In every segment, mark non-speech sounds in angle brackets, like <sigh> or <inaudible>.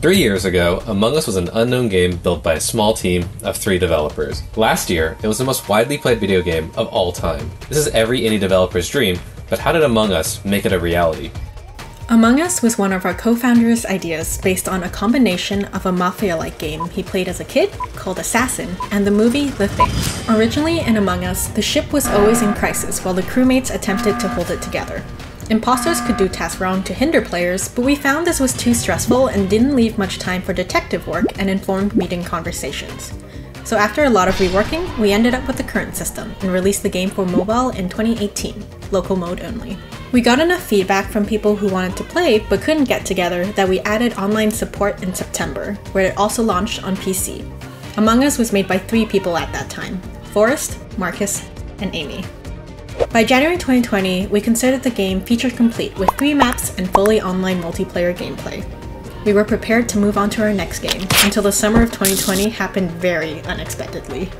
Three years ago, Among Us was an unknown game built by a small team of three developers. Last year, it was the most widely played video game of all time. This is every indie developer's dream, but how did Among Us make it a reality? Among Us was one of our co founders' ideas based on a combination of a mafia like game he played as a kid, called Assassin, and the movie The Thing. Originally in Among Us, the ship was always in crisis while the crewmates attempted to hold it together. Imposters could do tasks wrong to hinder players, but we found this was too stressful and didn't leave much time for detective work and informed meeting conversations. So after a lot of reworking, we ended up with the current system and released the game for mobile in 2018, local mode only. We got enough feedback from people who wanted to play but couldn't get together that we added online support in September, where it also launched on PC. Among Us was made by three people at that time Forest, Marcus, and Amy. By January 2020, we considered the game feature complete with three maps and fully online multiplayer gameplay. We were prepared to move on to our next game until the summer of 2020 happened very unexpectedly.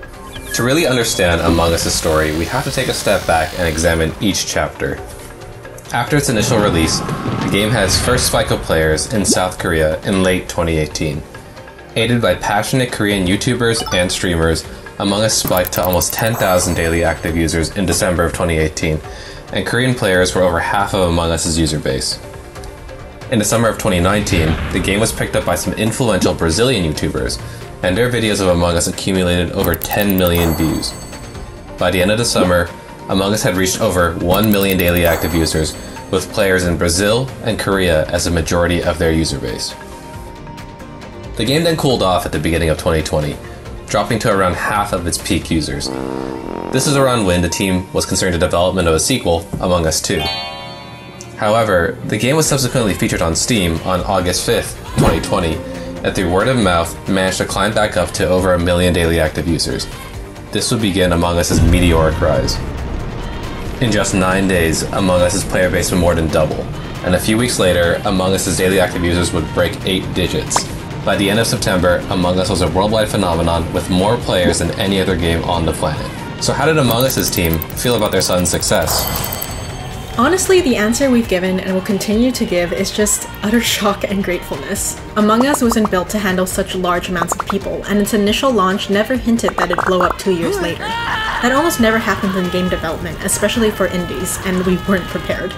To really understand Among Us' story, we have to take a step back and examine each chapter. After its initial release, the game had its first spike of players in South Korea in late 2018. Aided by passionate Korean YouTubers and streamers, among Us spiked to almost 10,000 daily active users in December of 2018, and Korean players were over half of Among Us's user base. In the summer of 2019, the game was picked up by some influential Brazilian YouTubers, and their videos of Among Us accumulated over 10 million views. By the end of the summer, Among Us had reached over 1 million daily active users, with players in Brazil and Korea as a majority of their user base. The game then cooled off at the beginning of 2020, dropping to around half of its peak users. This is around when the team was concerned the development of a sequel, Among Us 2. However, the game was subsequently featured on Steam on August 5th, 2020, and through word of mouth managed to climb back up to over a million daily active users. This would begin Among Us' meteoric rise. In just nine days, Among Us' player base would more than double, and a few weeks later, Among Us' daily active users would break eight digits. By the end of September, Among Us was a worldwide phenomenon with more players than any other game on the planet. So, how did Among Us' team feel about their son's success? Honestly, the answer we've given and will continue to give is just utter shock and gratefulness. Among Us wasn't built to handle such large amounts of people, and its initial launch never hinted that it'd blow up two years later. That almost never happens in game development, especially for indies, and we weren't prepared.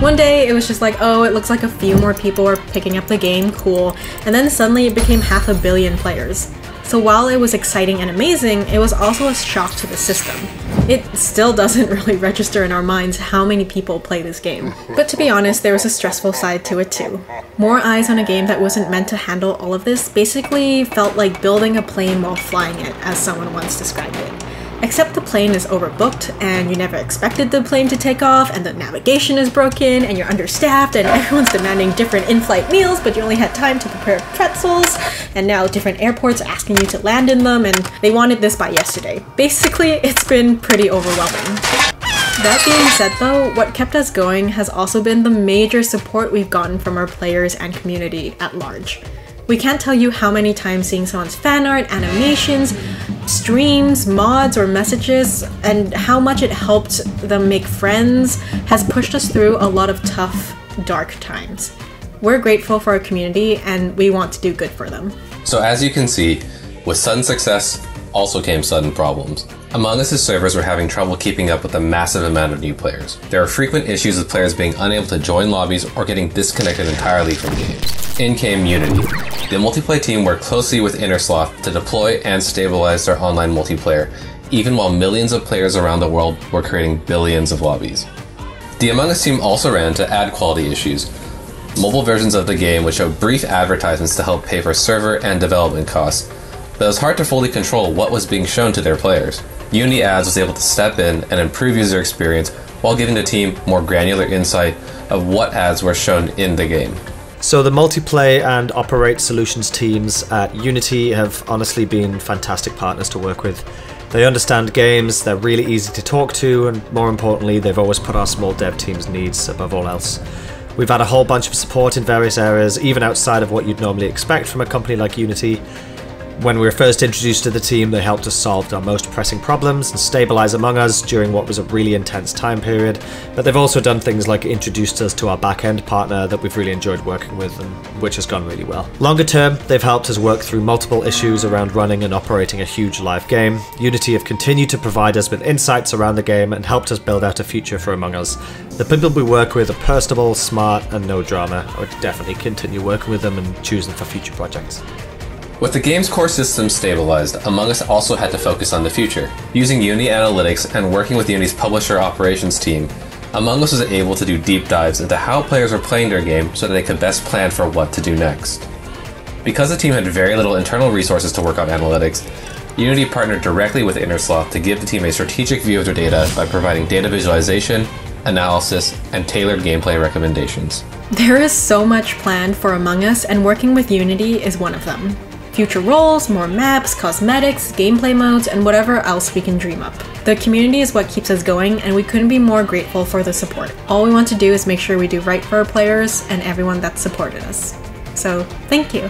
One day it was just like, oh, it looks like a few more people are picking up the game, cool, and then suddenly it became half a billion players. So while it was exciting and amazing, it was also a shock to the system. It still <laughs> doesn't really register in our minds how many people play this game. But to be honest, there was a stressful side to it too. More eyes on a game that wasn't meant to handle all of this basically felt like building a plane while flying it, as someone once described it. Except the plane is overbooked and you never expected the plane to take off and the navigation is broken and you're understaffed and everyone's demanding different in-flight meals but you only had time to prepare pretzels and now different airports are asking you to land in them and they wanted this by yesterday. Basically, it's been pretty overwhelming. That being said though, what kept us going has also been the major support we've gotten from our players and community at large. We can't tell you how many times seeing someone's fan art, animations, streams, mods, or messages, and how much it helped them make friends has pushed us through a lot of tough, dark times. We're grateful for our community and we want to do good for them. So, as you can see, with sudden success also came sudden problems. Among Us' servers were having trouble keeping up with the massive amount of new players. There are frequent issues with players being unable to join lobbies or getting disconnected entirely from games. In came Unity. The multiplayer team worked closely with Innersloth to deploy and stabilize their online multiplayer, even while millions of players around the world were creating billions of lobbies. The Among Us team also ran into ad quality issues. Mobile versions of the game would show brief advertisements to help pay for server and development costs, but it was hard to fully control what was being shown to their players. Unity Ads was able to step in and improve user experience while giving the team more granular insight of what ads were shown in the game. So the multiplay and operate solutions teams at Unity have honestly been fantastic partners to work with. They understand games, they're really easy to talk to, and more importantly, they've always put our small dev team's needs above all else. We've had a whole bunch of support in various areas, even outside of what you'd normally expect from a company like Unity. When we were first introduced to the team, they helped us solve our most pressing problems and stabilize Among Us during what was a really intense time period. But they've also done things like introduced us to our back-end partner that we've really enjoyed working with and which has gone really well. Longer term, they've helped us work through multiple issues around running and operating a huge live game. Unity have continued to provide us with insights around the game and helped us build out a future for Among Us. The people we work with are personable, smart, and no drama. I would definitely continue working with them and choose them for future projects. With the game's core system stabilized, Among Us also had to focus on the future. Using Unity Analytics and working with Unity's publisher operations team, Among Us was able to do deep dives into how players were playing their game so that they could best plan for what to do next. Because the team had very little internal resources to work on analytics, Unity partnered directly with Innersloth to give the team a strategic view of their data by providing data visualization, analysis, and tailored gameplay recommendations. There is so much planned for Among Us, and working with Unity is one of them. Future roles, more maps, cosmetics, gameplay modes, and whatever else we can dream up. The community is what keeps us going, and we couldn't be more grateful for the support. All we want to do is make sure we do right for our players and everyone that supported us. So, thank you.